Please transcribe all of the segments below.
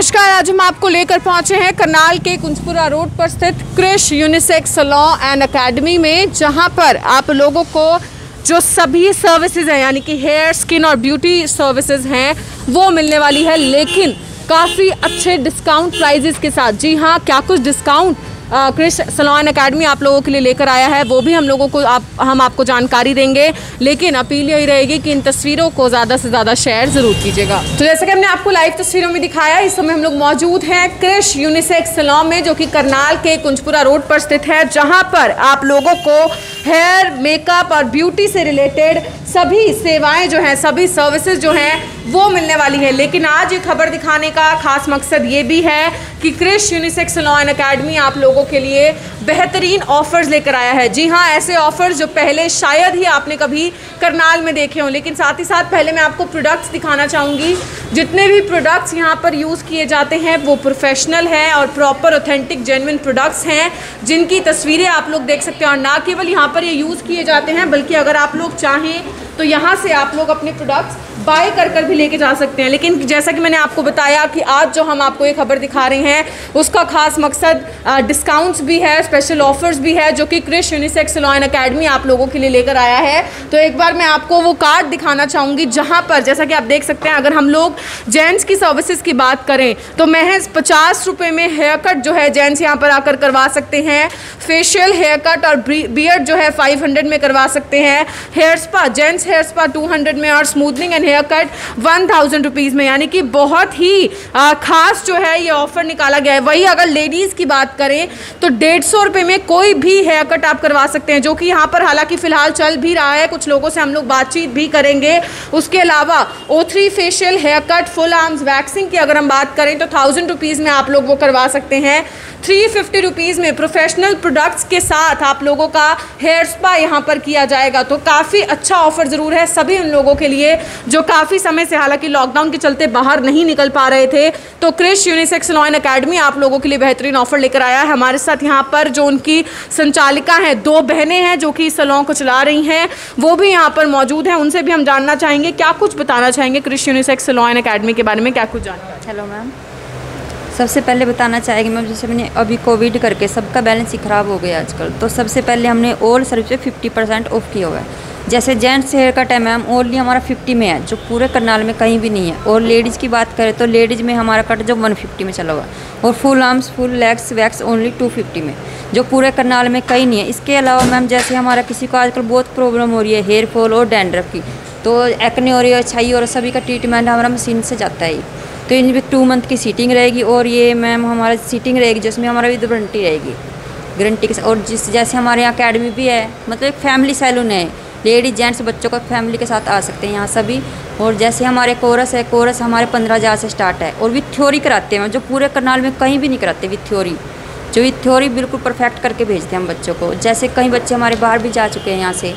नमस्कार, आज हम आपको लेकर पहुँचे हैं करनाल के कुंजपुरा रोड पर स्थित Krish unisex law and academy में, जहाँ पर आप लोगों को जो सभी सर्विसेज़ हैं, यानी कि हेयर स्किन और ब्यूटी सर्विसेज़ हैं, वो मिलने वाली है। लेकिन काफ़ी अच्छे डिस्काउंट प्राइजेस के साथ। जी हाँ क्या कुछ डिस्काउंट क्रिश सलोन एकेडमी आप लोगों के लिए लेकर आया है, वो भी हम लोगों को आप, हम आपको जानकारी देंगे, लेकिन अपील यही रहेगी कि इन तस्वीरों को ज़्यादा से ज़्यादा शेयर ज़रूर कीजिएगा। तो जैसे कि हमने आपको लाइव तस्वीरों में दिखाया, इस समय हम लोग मौजूद हैं क्रिश यूनिसेक्स सलोन में, जो कि करनाल के कुंजपुरा रोड पर स्थित है, जहाँ पर आप लोगों को हेयर, मेकअप और ब्यूटी से रिलेटेड सभी सेवाएँ जो हैं, सभी सर्विसेज़ जो हैं, वो मिलने वाली है। लेकिन आज ये खबर दिखाने का खास मकसद ये भी है कि Krish unisex law and academy आप लोगों के लिए बेहतरीन ऑफर्स लेकर आया है। जी हाँ ऐसे ऑफर्स जो पहले शायद ही आपने कभी करनाल में देखे हों, लेकिन साथ ही साथ पहले मैं आपको प्रोडक्ट्स दिखाना चाहूँगी। जितने भी प्रोडक्ट्स यहाँ पर यूज़ किए जाते हैं, वो प्रोफेशनल हैं और प्रॉपर ऑथेंटिक जेनविन प्रोडक्ट्स हैं, जिनकी तस्वीरें आप लोग देख सकते हैं। और ना केवल यहाँ पर ये यूज़ किए जाते हैं, बल्कि अगर आप लोग चाहें तो यहाँ से आप लोग अपने प्रोडक्ट्स बाय कर कर भी लेके जा सकते हैं। लेकिन जैसा कि मैंने आपको बताया कि आज जो हम आपको ये खबर दिखा रहे हैं, उसका खास मकसद डिस्काउंट्स भी है स्पेशल ऑफर्स भी है, जो कि क्रिश यूनिसेक्स लॉयन अकेडमी आप लोगों के लिए लेकर आया है। तो एक बार मैं आपको वो कार्ड दिखाना चाहूँगी, जहाँ पर, जैसा कि आप देख सकते हैं, अगर हम लोग जेंट्स की सर्विसेज़ की बात करें तो महज पचास रुपये में हेयर कट जो है जेंट्स यहाँ पर आकर करवा सकते हैं। फेशियल हेयर कट और बियर्ड जो है फाइव हंड्रेड में करवा सकते हैं। Hair spa gents hair spa two hundred में और smoothening and hair cut one thousand rupees में यानी कि बहुत ही आ, खास जो है ये ऑफ़र निकाला गया है। वही अगर लेडीज़ की बात करें तो डेढ़ सौ रुपये में कोई भी हेयर कट आप करवा सकते हैं जो कि यहाँ पर हालाँकि फ़िलहाल चल भी रहा है। कुछ लोगों से हम लोग बातचीत भी करेंगे। उसके अलावा O three facial hair cut full arms waxing की अगर हम बात करें तो थाउज़ेंड रुपीज़ में आप लोग वो करवा सकते हैं। थ्री फिफ्टी रुपीज़ में प्रोफेशनल प्रोडक्ट्स के साथ आप लोगों का हेयर स्पा यहाँ पर किया जाएगा। तो काफ़ी अच्छा ऑफ़र ज़रूर है सभी उन लोगों के लिए जो काफ़ी समय से हालाँकि लॉकडाउन के चलते बाहर नहीं निकल पा रहे थे तो क्रिश यूनिसेक्स लॉयन अकेडमी आप लोगों के लिए बेहतरीन ऑफ़र लेकर आया है। हमारे साथ यहाँ पर जो उनकी संचालिका हैं, दो बहनें हैं जो कि इस सलॉन को चला रही हैं, वो भी यहाँ पर मौजूद हैं। उनसे भी हम जानना चाहेंगे, क्या कुछ बताना चाहेंगे क्रिश यूनिसेक्स लॉयन अकेडमी के बारे में, क्या कुछ जानकारी? हेलो मैम सबसे पहले बताना चाहेंगे मैम, जैसे मैंने अभी कोविड करके सबका बैलेंस ही ख़राब हो गया आजकल तो सबसे पहले हमने ऑल सर्विस पे फिफ्टी परसेंट ऑफ़ किया हुआ है। जैसे जेंट्स हेयर कट है मैम ओनली हमारा फिफ्टी में है, जो पूरे करनाल में कहीं भी नहीं है। और लेडीज़ की बात करें तो लेडीज़ में हमारा कट जो वन फिफ्टी में चला हुआ है। और full arms full legs wax only two fifty में, जो पूरे करनाल में कहीं नहीं है। इसके अलावा मैम, जैसे हमारा किसी को आजकल बहुत प्रॉब्लम हो रही है हेयर फॉल और डैंड्रफ की तो एक्ने हो रही है छाई और सभी का ट्रीटमेंट हमारा मशीन से जाता है। तो इन टू मंथ की सीटिंग रहेगी और ये मैम हमारा सीटिंग रहेगी, जिसमें हमारा विद वारंटी रहेगी। गारंटी के साथ, और जिस, जैसे हमारे यहाँ अकेडमी भी है मतलब एक फैमिली सैलून है। लेडीज़ जेंट्स बच्चों का फैमिली के साथ आ सकते हैं यहाँ सभी। और जैसे हमारे कोरस है कोरस हमारे पंद्रह हज़ार से स्टार्ट है। और विथ थ्योरी कराते हैं, जो पूरे करनाल में कहीं भी नहीं कराते विथ थ्योरी जो विथ थ्योरी बिल्कुल परफेक्ट करके भेजते हैं हम बच्चों को। जैसे कई बच्चे हमारे बाहर भी जा चुके हैं यहाँ से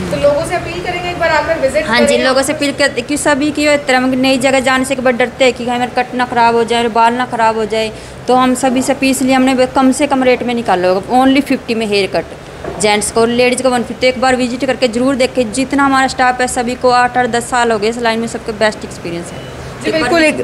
तो लोगों से अपील करेंगे एक बार आकर विज़िट हाँ जी लोगों से अपील करते कि सभी की तरह नई जगह जाने से एक बार डरते हैं कि हमारे कट ना ख़राब हो जाए बाल ना ख़राब हो जाए तो हम सभी से पीस लिए हमने कम से कम रेट में निकाला होगा ओनली फिफ्टी में हेयर कट जेंट्स को लेडीज़ को वन फिफ्टी एक बार विज़िट करके ज़रूर देखें जितना हमारा स्टाफ है सभी को आठ आठ दस साल हो गए इस लाइन में सबके बेस्ट एक्सपीरियंस है। जी बिल्कुल एक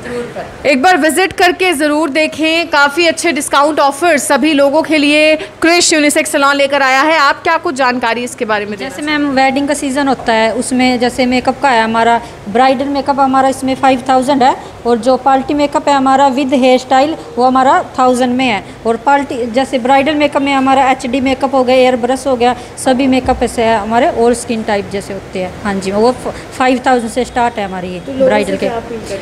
एक बार विज़िट करके ज़रूर देखें। काफ़ी अच्छे डिस्काउंट ऑफ़र सभी लोगों के लिए क्रिश यूनिसेक्स सलॉन लेकर आया है। आप क्या कुछ जानकारी इसके बारे में जैसे मैम वेडिंग का सीज़न होता है उसमें जैसे मेकअप का है हमारा ब्राइडल मेकअप हमारा इसमें फाइव थाउज़ेंड है और जो पार्टी मेकअप है हमारा विद हेयर स्टाइल वो हमारा थाउज़ेंड में है। और पार्टी जैसे ब्राइडल मेकअप में हमारा एचडी मेकअप हो गया एयर ब्रश हो गया सभी मेकअप ऐसे है हमारे ऑल स्किन टाइप जैसे होते हैं। हाँ जी वो फाइव थाउज़ेंड से स्टार्ट है हमारी ये तो ब्राइडल के।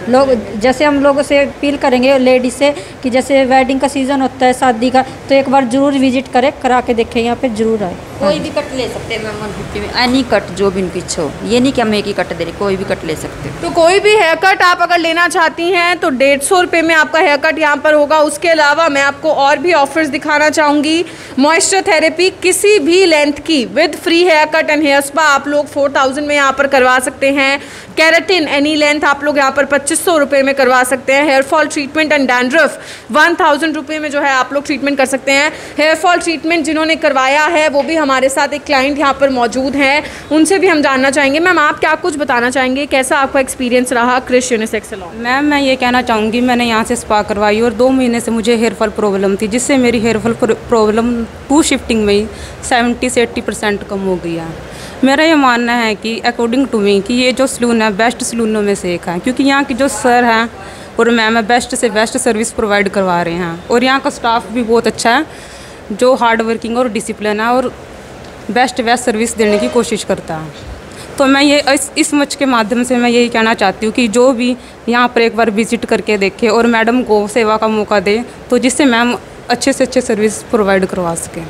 लोग जैसे हम लोगों से अपील करेंगे लेडीज़ से कि जैसे वेडिंग का सीज़न होता है शादी का तो एक बार ज़रूर विज़िट करें करा के देखें यहाँ पे ज़रूर आए। कोई भी कट ले सकते हैं मैम फिफ्टी में। एनी कट जो भी उनकी इच्छा हो। ये नहीं कि हम एक ही कट दे रहे कोई भी कट ले सकते तो कोई भी हेयर कट आप अगर लेना चाहती हैं तो डेढ़ सौ रुपये में आपका हेयर कट यहाँ पर होगा। उसके अलावा मैं आपको और भी ऑफर्स दिखाना चाहूँगी। मॉइस्चर थेरेपी किसी भी लेंथ की with free hair cut and hair spa आप लोग फोर थाउज़ेंड में यहाँ पर करवा सकते हैं। कैरेटिन एनी लेंथ आप लोग यहाँ पर पच्चीस सौ रुपये में करवा सकते हैं। Hair fall treatment and dandruff, one thousand रुपये में जो है आप लोग ट्रीटमेंट कर सकते हैं। हेयर फॉल ट्रीटमेंट जिन्होंने करवाया है, वो भी हमारे साथ एक क्लाइंट यहाँ पर मौजूद हैं। उनसे भी हम जानना चाहेंगे। मैम, आप क्या कुछ बताना चाहेंगे? कैसा आपका एक्सपीरियंस रहा क्रिश यूनिसेक्स सैलून मैम, मैं ये कहना चाहूँगी, मैंने यहाँ से स्पा करवाई और दो महीने से मुझे हेयर फॉल प्रॉब्लम थी, जिससे मेरी hair fall problem two shifting में ही सेवेंटी से एट्टी परसेंट कम हो गई है मेरा ये मानना है कि अकॉर्डिंग टू मी कि ये जो सलून है बेस्ट सलूनों में से एक है। क्योंकि यहाँ के जो सर हैं और मैम है बेस्ट से बेस्ट सर्विस प्रोवाइड करवा रहे हैं। और यहाँ का स्टाफ भी बहुत अच्छा है, जो हार्ड वर्किंग और डिसिप्लिन है और बेस्ट बेस्ट सर्विस देने की कोशिश करता है। तो मैं ये इस इस मच के माध्यम से मैं यही कहना चाहती हूँ कि जो भी यहाँ पर एक बार विज़िट करके देखे और मैडम को सेवा का मौका दे तो जिससे मैम अच्छे से अच्छे सर्विस प्रोवाइड करवा सकें।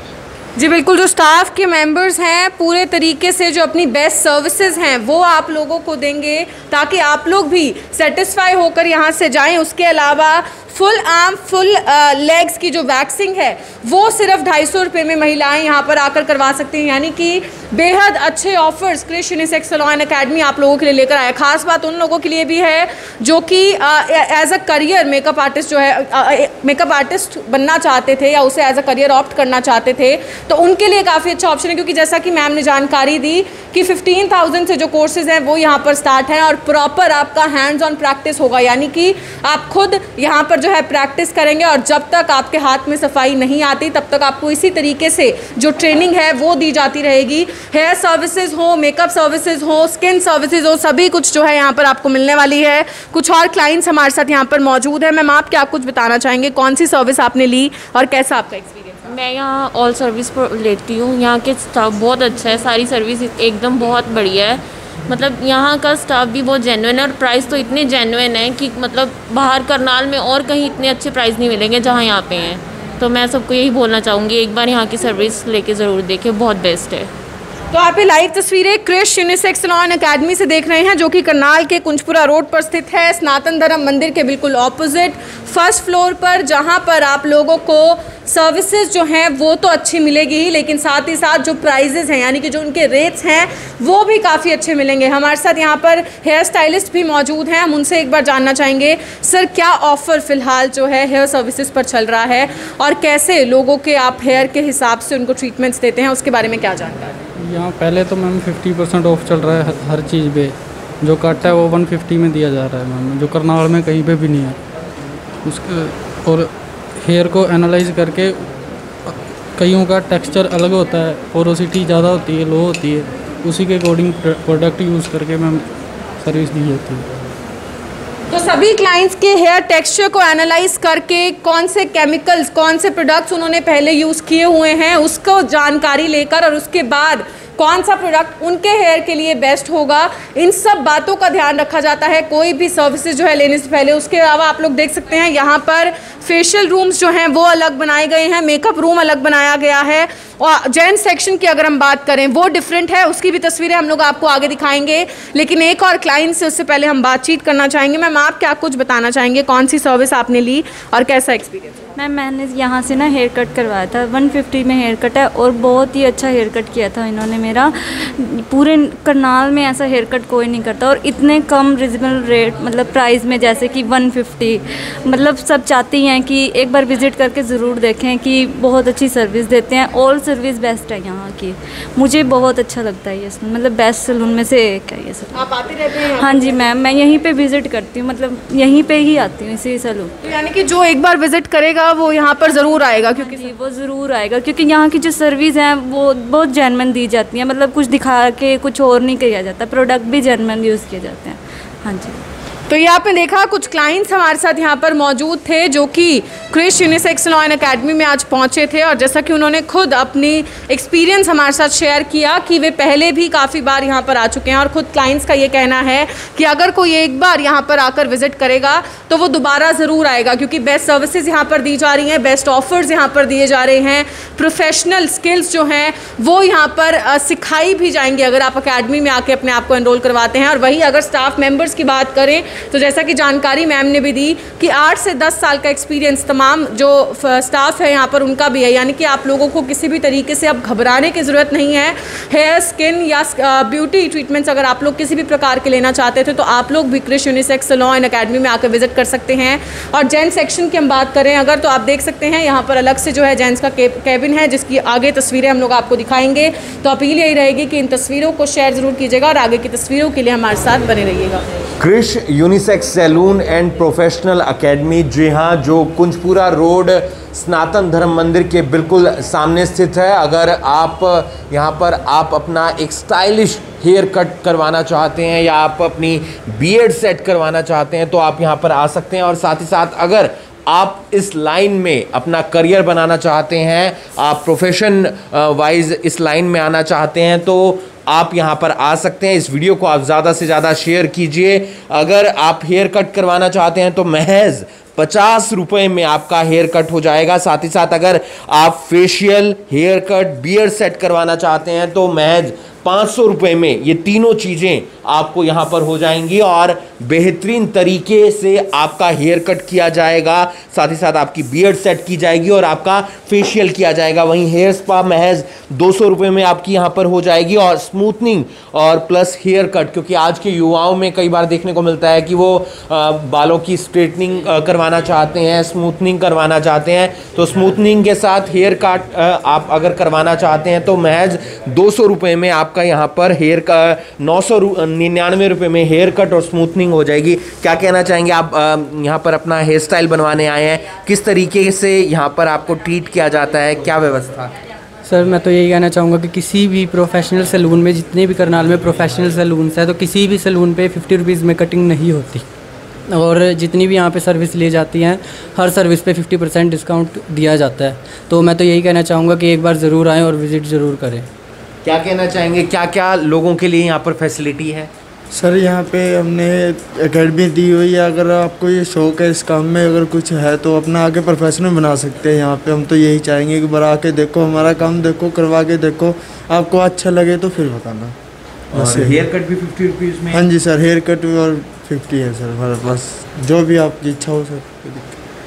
जी बिल्कुल, जो स्टाफ के मेंबर्स हैं, पूरे तरीके से जो अपनी बेस्ट सर्विसेज़ हैं, वो आप लोगों को देंगे ताकि आप लोग भी सेटिस्फाई होकर यहाँ से जाएँ। उसके अलावा फुल आर्म, फुल लेग्स की जो वैक्सिंग है, वो सिर्फ़ ढाई सौ रुपये में महिलाएँ यहाँ पर आकर करवा सकती हैं। यानी कि बेहद अच्छे offers Krish unisex salon academy आप लोगों के लिए लेकर आया खास बात उन लोगों के लिए भी है जो कि as a career makeup artist जो है मेकअप आर्टिस्ट बनना चाहते थे या उसे एज अ करियर ऑप्ट करना चाहते थे तो उनके लिए काफ़ी अच्छा ऑप्शन है। क्योंकि जैसा कि मैम ने जानकारी दी कि फिफ्टीन थाउज़ेंड से जो कोर्सेज हैं, वो यहाँ पर स्टार्ट हैं और प्रॉपर आपका हैंड्स ऑन प्रैक्टिस होगा। यानी कि आप खुद यहाँ पर जो है प्रैक्टिस करेंगे और जब तक आपके हाथ में सफ़ाई नहीं आती, तब तक आपको इसी तरीके से जो ट्रेनिंग है वो दी जाती रहेगी। हेयर सर्विसेज़ हो मेकअप सर्विसेज़ हो स्किन सर्विसेज़ हो, सभी कुछ जो है यहाँ पर आपको मिलने वाली है। कुछ और क्लाइंट्स हमारे साथ यहाँ पर मौजूद है। मैम, आप क्या कुछ बताना चाहेंगे? कौन सी सर्विस आपने ली और कैसा आपका एक्सपीरियंस मैं यहाँ ऑल सर्विस लेती हूँ। यहाँ के बहुत अच्छा है। सारी सर्विस एकदम बहुत बढ़िया है। मतलब यहाँ का स्टाफ भी बहुत जेनुइन है और प्राइस तो इतने जेनुइन है कि मतलब बाहर करनाल में और कहीं इतने अच्छे प्राइस नहीं मिलेंगे जहाँ यहाँ पे हैं। तो मैं सबको यही बोलना चाहूँगी, एक बार यहाँ की सर्विस लेके ज़रूर देखें, बहुत बेस्ट है। तो आप ये लाइव तस्वीरें क्रिश यूनिसेक्स लॉन अकेडमी से देख रहे हैं, जो कि करनाल के कुंजपुरा रोड पर स्थित है। स्नातन धर्म मंदिर के बिल्कुल ऑपोजिट फ़र्स्ट फ्लोर पर, जहाँ पर आप लोगों को सर्विसेज़ जो हैं, वो तो अच्छी मिलेगी ही, लेकिन साथ ही साथ जो प्राइजेज़ हैं, यानी कि जो उनके रेट्स हैं, वो भी काफ़ी अच्छे मिलेंगे। हमारे साथ यहाँ पर हेयर स्टाइलिस्ट भी मौजूद हैं। हम उनसे एक बार जानना चाहेंगे, सर, क्या ऑफ़र फ़िलहाल जो है हेयर सर्विसेज़ पर चल रहा है? और कैसे लोगों के आप हेयर के हिसाब से उनको ट्रीटमेंट्स देते हैं? उसके बारे में क्या जानकारी? यहाँ पहले तो मैम फिफ्टी परसेंट ऑफ़ चल रहा है हर चीज़ पे। जो कट है वो वन फिफ्टी में दिया जा रहा है मैम। जो करनाल में कहीं पे भी नहीं है। उसके, और हेयर को एनालाइज करके, कईयों का टेक्सचर अलग होता है। पोरोसिटी ज़्यादा होती है लो होती है। उसी के अकॉर्डिंग प्रोडक्ट यूज़ करके मैम सर्विस दी जाती है। तो सभी क्लाइंट्स के हेयर टेक्सचर को एनालाइज करके कौन से केमिकल्स कौन से प्रोडक्ट्स उन्होंने पहले यूज़ किए हुए हैं, उसको जानकारी लेकर और उसके बाद कौन सा प्रोडक्ट उनके हेयर के लिए बेस्ट होगा? इन सब बातों का ध्यान रखा जाता है। कोई भी सर्विसेज़ जो है लेने से पहले, उसके अलावा आप लोग देख सकते हैं, यहाँ पर फेशियल रूम्स जो हैं, वो अलग बनाए गए हैं। मेकअप रूम अलग बनाया गया है। और जैन सेक्शन की अगर हम बात करें, वो डिफरेंट है, उसकी भी तस्वीरें हम लोग आपको आगे दिखाएँगे। लेकिन एक और क्लाइंट से उससे पहले हम बातचीत करना चाहेंगे। मैम, आप क्या कुछ बताना चाहेंगे? कौन सी सर्विस आपने ली और कैसा एक्सपीरियंस मैम, मैंने यहाँ से ना हेयर कट करवाया था। 150 में हेयर कट है और बहुत ही अच्छा हेयर कट किया था इन्होंने मेरा। पूरे करनाल में ऐसा हेयर कट कोई नहीं करता और इतने कम रिजनेबल रेट मतलब प्राइस में जैसे कि 150 मतलब सब चाहती हैं कि एक बार विज़िट करके ज़रूर देखें कि बहुत अच्छी सर्विस देते हैं। ऑल सर्विस बेस्ट है यहाँ की। मुझे बहुत अच्छा लगता है ये मतलब बेस्ट सलून में से एक है ये सलून आप आते रहते हैं हाँ जी मैम मैं यहीं पे विज़िट करती हूँ मतलब यहीं पे ही आती हूँ इसी सलून तो यानी कि जो एक बार विज़िट करेगा वो यहाँ पर ज़रूर आएगा क्योंकि जी वो ज़रूर आएगा क्योंकि यहाँ की जो सर्विस है वो बहुत जेनवन दी जाती है मतलब कुछ दिखा के कुछ और नहीं किया जाता प्रोडक्ट भी जेनवन यूज़ किए जाते हैं। हाँ जी। तो ये आपने देखा कुछ क्लाइंट्स हमारे साथ यहाँ पर मौजूद थे जो कि Krish unisex law and academy में आज पहुँचे थे और जैसा कि उन्होंने खुद अपनी एक्सपीरियंस हमारे साथ शेयर किया कि वे पहले भी काफ़ी बार यहाँ पर आ चुके हैं और खुद क्लाइंट्स का ये कहना है कि अगर कोई एक बार यहाँ पर आकर विज़िट करेगा तो वो दोबारा ज़रूर आएगा, क्योंकि बेस्ट सर्विसेज़ यहाँ पर दी जा रही हैं बेस्ट ऑफर्स यहाँ पर दिए जा रहे हैं प्रोफेशनल स्किल्स जो हैं, वो यहाँ पर सिखाई भी जाएँगी अगर आप अकेडमी में आके अपने आप को एनरोल करवाते हैं। और वही अगर स्टाफ मेंबर्स की बात करें तो जैसा कि जानकारी मैम ने भी दी कि आठ से दस साल का एक्सपीरियंस तमाम जो स्टाफ है यहाँ पर, उनका भी है। यानी कि आप लोगों को किसी भी तरीके से अब घबराने की ज़रूरत नहीं है। हेयर स्किन या ब्यूटी ट्रीटमेंट्स अगर आप लोग किसी भी प्रकार के लेना चाहते थे तो आप लोग भी Krish unisex salon and academy में आकर विज़िट कर सकते हैं। और जेंट्स सेक्शन की हम बात करें, अगर तो आप देख सकते हैं, यहाँ पर अलग से जो है जेंट्स का कैबिन है, जिसकी आगे तस्वीरें हम लोग आपको दिखाएँगे। तो अपील यही रहेगी कि इन तस्वीरों को शेयर ज़रूर कीजिएगा और आगे की तस्वीरों के लिए हमारे साथ बने रहिएगा। Krish unisex salon and professional academy जी हाँ जो कुंजपुरा रोड सनातन धर्म मंदिर के बिल्कुल सामने स्थित है। अगर आप यहाँ पर आप अपना एक स्टाइलिश हेयर कट करवाना चाहते हैं या आप अपनी बियर्ड सेट करवाना चाहते हैं तो आप यहाँ पर आ सकते हैं। और साथ ही साथ अगर आप इस लाइन में अपना करियर बनाना चाहते हैं, आप प्रोफेशन वाइज इस लाइन में आना चाहते हैं तो आप यहाँ पर आ सकते हैं। इस वीडियो को आप ज़्यादा से ज़्यादा शेयर कीजिए। अगर आप हेयर कट करवाना चाहते हैं तो महज पचास रुपए में आपका हेयर कट हो जाएगा। साथ ही साथ अगर आप facial hair cut beard set करवाना चाहते हैं तो महज पाँच सौ रुपये में ये तीनों चीज़ें आपको यहाँ पर हो जाएँगी और बेहतरीन तरीके से आपका हेयर कट किया जाएगा। साथ ही साथ आपकी बियर्ड सेट की जाएगी और आपका फेशियल किया जाएगा। वहीं हेयर स्पा महज दो सौ रुपये में आपकी यहाँ पर हो जाएगी और स्मूथनिंग और प्लस हेयर कट क्योंकि आज के युवाओं में कई बार देखने को मिलता है कि वो बालों की स्ट्रेटनिंग करवाना चाहते हैं स्मूथनिंग करवाना चाहते हैं तो स्मूथनिंग के साथ हेयर कट आप अगर करवाना चाहते हैं तो महज दो सौ रुपये में आपका यहाँ पर हेयर का नौ सौ निन्यानवे रुपये में हेयर कट और स्मूथनिंग हो जाएगी। क्या कहना चाहेंगे आप यहाँ पर अपना हेयर स्टाइल बनवाने आए हैं? किस तरीके से यहाँ पर आपको ट्रीट किया जाता है? क्या व्यवस्था? सर, मैं तो यही कहना चाहूँगा कि किसी भी प्रोफेशनल सैलून में, जितने भी करनाल में प्रोफेशनल सैलून्स है तो किसी भी सैलून पे फिफ्टी रुपीज़ में कटिंग नहीं होती। और जितनी भी यहाँ पे सर्विस ली जाती हैं हर सर्विस पे फिफ्टी परसेंट डिस्काउंट दिया जाता है। तो मैं तो यही कहना चाहूँगा कि एक बार ज़रूर आएँ और विज़िट ज़रूर करें। क्या कहना चाहेंगे? क्या क्या लोगों के लिए यहाँ पर फैसिलिटी है? सर यहाँ पे हमने एकेडमी दी हुई है। अगर आपको ये शौक है इस काम में अगर कुछ है तो अपना आगे प्रोफेशनल बना सकते हैं यहाँ पे। हम तो यही चाहेंगे कि बड़ा आके देखो हमारा काम देखो करवा के देखो। आपको अच्छा लगे तो फिर बताना। और हेयर कट भी फिफ्टी रुपीज़ में हाँ। जी सर हेयर कट भी और फिफ्टी है सर हमारे पास। जो भी आपकी इच्छा हो सर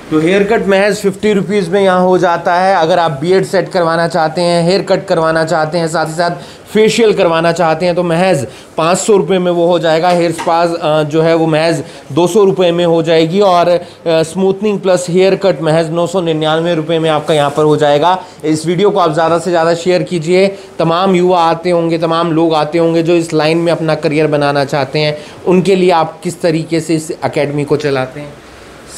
तो हेयर कट महज फिफ्टी रुपीज़ में यहाँ हो जाता है। अगर आप बियड सेट करवाना चाहते हैं हेयर कट करवाना चाहते हैं, साथ ही साथ फेशियल करवाना चाहते हैं तो महज पाँच सौ रुपये में वो हो जाएगा। हेयर स्पाज जो है वो महज दो सौ रुपये में हो जाएगी और स्मूथनिंग प्लस हेयर कट महज नौ सौ निन्यानवे रुपये में आपका यहाँ पर हो जाएगा। इस वीडियो को आप ज़्यादा से ज़्यादा शेयर कीजिए। तमाम युवा आते होंगे, तमाम लोग आते होंगे जो इस लाइन में अपना करियर बनाना चाहते हैं। उनके लिए आप किस तरीके से इस अकेडमी को चलाते हैं?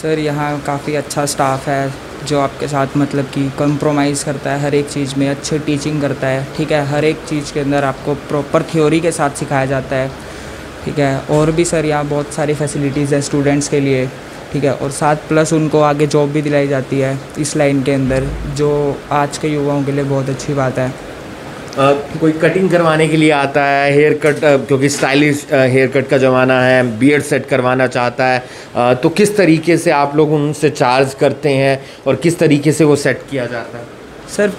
सर, यहाँ काफ़ी अच्छा स्टाफ है जो आपके साथ मतलब कि कंप्रोमाइज़ करता है हर एक चीज़ में, अच्छी टीचिंग करता है, ठीक है? हर एक चीज़ के अंदर आपको प्रॉपर थ्योरी के साथ सिखाया जाता है, ठीक है? और भी सर, यहाँ बहुत सारी फैसिलिटीज़ है स्टूडेंट्स के लिए, ठीक है? और साथ प्लस उनको आगे जॉब भी दिलाई जाती है इस लाइन के अंदर, जो आज के युवाओं के लिए बहुत अच्छी बात है। कोई कटिंग करवाने के लिए आता है हेयर कट क्योंकि स्टाइलिश हेयर कट का ज़माना है बियर्ड सेट करवाना चाहता है तो किस तरीके से आप लोग उनसे चार्ज करते हैं और किस तरीके से वो सेट किया जाता है? सर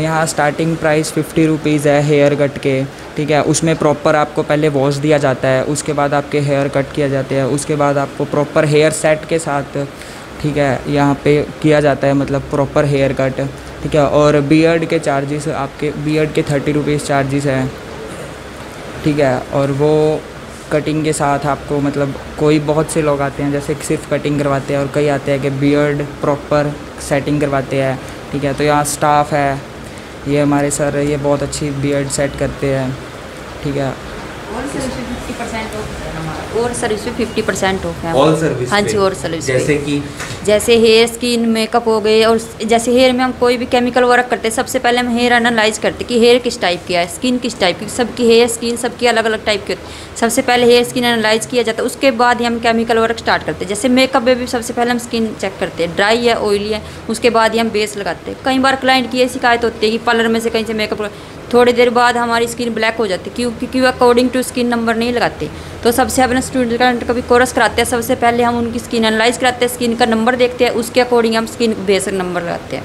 यहाँ स्टार्टिंग प्राइस फिफ्टी रुपीज़ है हेयर कट के, ठीक है? उसमें प्रॉपर आपको पहले वॉश दिया जाता है, उसके बाद आपके हेयर कट किया जाते हैं, उसके बाद आपको प्रॉपर हेयर सेट के साथ, ठीक है, यहाँ पे किया जाता है मतलब प्रॉपर हेयर कट ठीक है और बियर्ड के चार्जेस आपके बियर्ड के थर्टी रुपीज़ चार्जेस हैं। ठीक है और वो कटिंग के साथ आपको मतलब कोई बहुत से लोग आते हैं जैसे सिर्फ़ कटिंग करवाते हैं और कई आते हैं कि बियर्ड प्रॉपर सेटिंग करवाते हैं। ठीक है तो यहाँ स्टाफ है ये हमारे सर ये बहुत अच्छी बियर्ड सेट करते हैं। ठीक है। और सर्विस फिफ्टी परसेंट ऑफ़ है ऑल सर्विस हाँ जी और सर्विस जैसे कि जैसे हेयर स्किन मेकअप हो गए और जैसे हेयर में हम कोई भी केमिकल वर्क करते हैं, सबसे पहले हम हेयर एनालाइज करते कि हेयर किस टाइप की है स्किन किस टाइप की, सबकी हेयर स्किन सबकी अलग अलग टाइप की होती है। सबसे पहले हेयर स्किन एनालाइज किया जाता है, उसके बाद ही हम केमिकल वर्क स्टार्ट करते हैं। जैसे मेकअप में भी सबसे पहले हम स्किन चेक करते हैं ड्राई है ऑयली है, उसके बाद ही हम बेस लगाते हैं। कई बार क्लाइंट की ये शिकायत होती है कि पार्लर में से कहीं से मेकअप थोड़ी देर बाद हमारी स्किन ब्लैक हो जाती है क्यों क्योंकि अकॉर्डिंग टू स्किन नंबर नहीं लगाते। तो सबसे अपने स्टूडेंट का भी कोर्स कराते हैं, सबसे पहले हम उनकी स्किन एनालाइज कराते हैं स्किन का नंबर देखते हैं, उसके अकॉर्डिंग हम स्किन बेसिक नंबर लगाते हैं।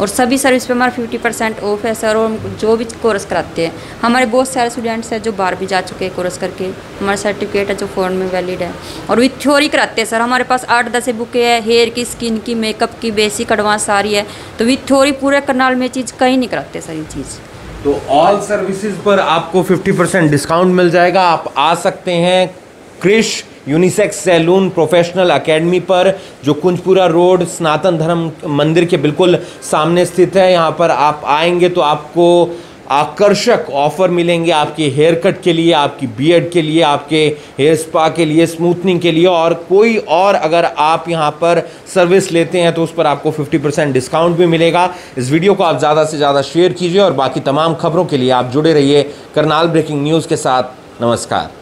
और सभी सर्विस पे हमारा फिफ्टी परसेंट ऑफ़ है सर और जो भी कोर्स कराते हैं। हमारे बहुत सारे स्टूडेंट्स हैं जो बाहर भी जा चुके हैं कोर्स करके, हमारा सर्टिफिकेट है जो फ़ोन में वैलिड है। और विथ थ्योरी कराते हैं सर हमारे पास आठ दस बुकें है हेयर की स्किन की मेकअप की बेसिक एडवांस सारी है। तो विथ थ्योरी पूरे करनाल में चीज़ कहीं नहीं कराते सर ये चीज़। तो ऑल सर्विसेज़ पर आपको 50% डिस्काउंट मिल जाएगा। आप आ सकते हैं Krish unisex salon professional academy पर, जो कुंजपुरा रोड, स्नातन धर्म मंदिर के बिल्कुल सामने स्थित है। यहाँ पर आप आएँगे तो आपको आकर्षक ऑफ़र मिलेंगे आपके हेयर कट के लिए, आपकी बियड के लिए, आपके हेयर स्पा के लिए स्मूथनिंग के लिए। और कोई और अगर आप यहाँ पर सर्विस लेते हैं तो उस पर आपको 50% डिस्काउंट भी मिलेगा। इस वीडियो को आप ज़्यादा से ज़्यादा शेयर कीजिए और बाकी तमाम खबरों के लिए आप जुड़े रहिए करनाल ब्रेकिंग न्यूज़ के साथ। नमस्कार।